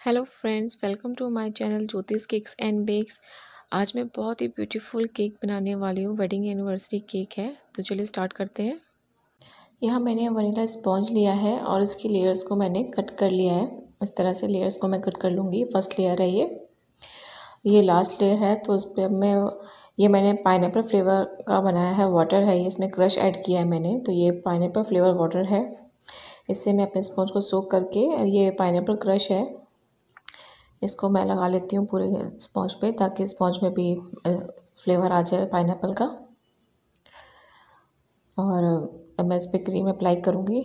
Hello friends welcome to my channel Jyotish cakes and bakes आज मैं बहुत ही beautiful cake बनाने वाली हूँ वेडिंग एनिवर्सरी केक है। तो चलिए स्टार्ट करते हैं। यहाँ मैंने वनीला स्पॉन्ज लिया है और इसकी लेयर्स को मैंने कट कर लिया है। इस तरह से लेयर्स को मैं कट कर लूँगी। फ़र्स्ट लेयर है ये। ये लास्ट लेयर है तो उस पर मैं, ये मैंने पाइन फ्लेवर का बनाया है वाटर है। इसमें क्रश ऐड किया है मैंने तो ये पाइन फ्लेवर वाटर है। इससे मैं अपने स्पॉन्ज को सोक करके, ये पाइन क्रश है। इसको मैं लगा लेती हूँ पूरे स्पॉन्ज पे, ताकि स्पॉन्ज में भी फ्लेवर आ जाए पाइन का। और अब मैं इस पर क्रीम अप्लाई करूँगी।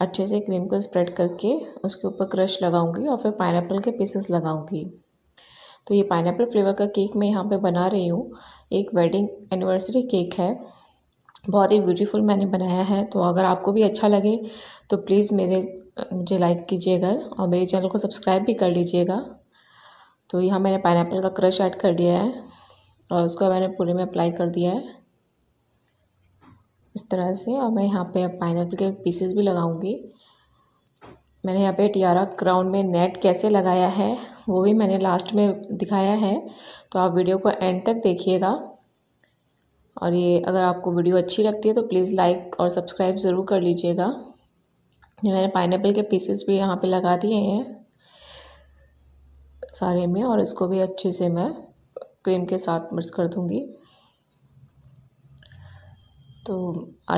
अच्छे से क्रीम को स्प्रेड करके उसके ऊपर क्रश लगाऊँगी और फिर पाइन के पीसेस लगाऊँगी। तो ये पाइन फ्लेवर का केक मैं यहाँ पे बना रही हूँ। एक वेडिंग एनिवर्सरी केक है। बहुत ही ब्यूटीफुल मैंने बनाया है तो अगर आपको भी अच्छा लगे तो प्लीज़ मेरे, मुझे लाइक कीजिएगा और मेरे चैनल को सब्सक्राइब भी कर लीजिएगा। तो यहाँ मैंने पाइन का क्रश ऐड कर दिया है और उसको मैंने पूरे में अप्लाई कर दिया है। इस तरह से और मैं यहाँ पे पाइन के पीसेस भी लगाऊँगी। मैंने यहाँ पे टियारा क्राउन में नेट कैसे लगाया है, वो भी मैंने लास्ट में दिखाया है तो आप वीडियो को एंड तक देखिएगा। और ये अगर आपको वीडियो अच्छी लगती है तो प्लीज़ लाइक और सब्सक्राइब ज़रूर कर लीजिएगा। मैंने पाइन के पीसेस भी यहाँ पे लगा दिए हैं। सारे में और इसको भी अच्छे से मैं क्रीम के साथ मिक्स कर दूँगी। तो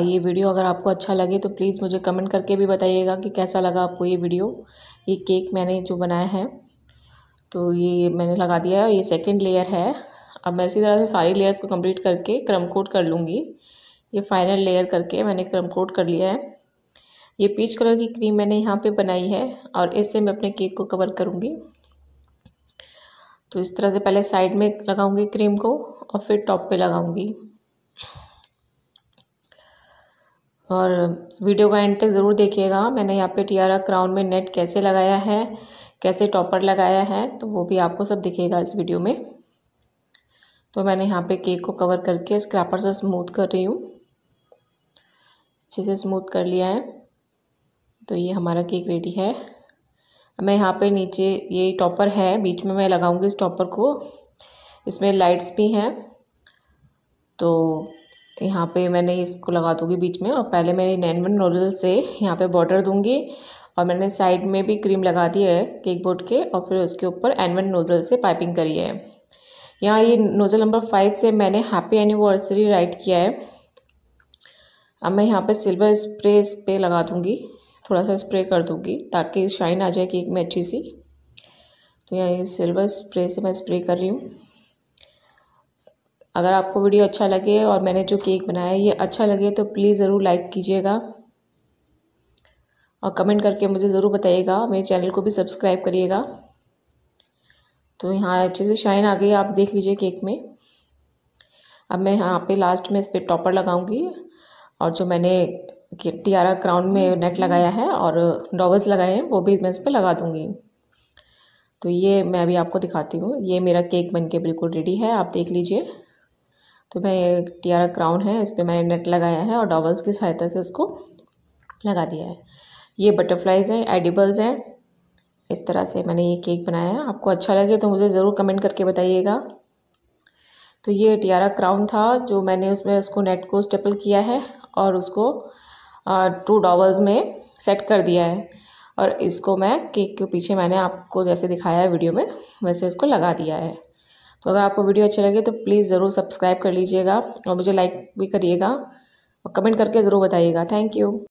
ये वीडियो अगर आपको अच्छा लगे तो प्लीज़ मुझे कमेंट करके भी बताइएगा कि कैसा लगा आपको ये वीडियो, ये केक मैंने जो बनाया है। तो ये मैंने लगा दिया है ये सेकंड लेयर है। अब मैं इसी तरह से सारी लेयर्स को कंप्लीट करके क्रम कोट कर लूँगी। ये फाइनल लेयर करके मैंने क्रम कोट कर लिया है। ये पीच कलर की क्रीम मैंने यहाँ पे बनाई है और इससे मैं अपने केक को कवर करूँगी। तो इस तरह से पहले साइड में लगाऊँगी क्रीम को और फिर टॉप पे लगाऊँगी। और वीडियो का एंड तक ज़रूर देखिएगा। मैंने यहाँ पे टियारा क्राउन में नेट कैसे लगाया है, कैसे टॉपर लगाया है तो वो भी आपको सब दिखेगा इस वीडियो में। तो मैंने यहाँ पे केक को कवर करके स्क्रैपर से स्मूथ कर रही हूँ। अच्छे से स्मूथ कर लिया है। तो ये हमारा केक रेडी है। मैं यहाँ पे नीचे ये टॉपर है, बीच में मैं लगाऊँगी इस टॉपर को। इसमें लाइट्स भी हैं। तो यहाँ पे मैंने इसको लगा दूँगी बीच में और पहले मैंने नैन वन नोडल से यहाँ पे बॉर्डर दूँगी और मैंने साइड में भी क्रीम लगा दी है केक बोर्ड के और फिर उसके ऊपर एन वन नोजल से पाइपिंग करी है। यहाँ ये नोज़ल नंबर फाइव से मैंने हैप्पी एनिवर्सरी राइट किया है। अब मैं यहाँ पे सिल्वर स्प्रे इस पर लगा दूँगी, थोड़ा सा स्प्रे कर दूँगी, ताकि शाइन आ जाए केक में अच्छी सी। तो यहाँ ये सिल्वर स्प्रे से मैं स्प्रे कर रही हूँ। अगर आपको वीडियो अच्छा लगे और मैंने जो केक बनाया ये अच्छा लगे तो प्लीज़ ज़रूर लाइक कीजिएगा। और कमेंट करके मुझे ज़रूर बताइएगा, मेरे चैनल को भी सब्सक्राइब करिएगा। तो यहाँ अच्छे से शाइन आ गई। आप देख लीजिए केक में। अब मैं यहाँ पे लास्ट में इस पर टॉपर लगाऊँगी और जो मैंने टियारा क्राउन में नेट लगाया है और डॉवल्स लगाए हैं, वो भी मैं इस पर लगा दूँगी। तो ये मैं अभी आपको दिखाती हूँ। ये मेरा केक बन के बिल्कुल रेडी है, आप देख लीजिए। तो मैं टियारा क्राउन है, इस पर मैंने नेट लगाया है और डॉवल्स की सहायता से इसको लगा दिया है। ये बटरफ्लाइज़ हैं एडिबल्स हैं इस तरह से मैंने ये केक बनाया आपको अच्छा लगे तो मुझे ज़रूर कमेंट करके बताइएगा। तो ये टियारा क्राउन था, जो मैंने उसमें उसको नेट को स्टेपल किया है और उसको टू डॉवल्स में सेट कर दिया है। और इसको मैं केक के पीछे मैंने आपको जैसे दिखाया है वीडियो में, वैसे इसको लगा दिया है। तो अगर आपको वीडियो अच्छा लगे तो प्लीज़ ज़रूर सब्सक्राइब कर लीजिएगा और मुझे लाइक भी करिएगा और कमेंट करके ज़रूर बताइएगा। Thank you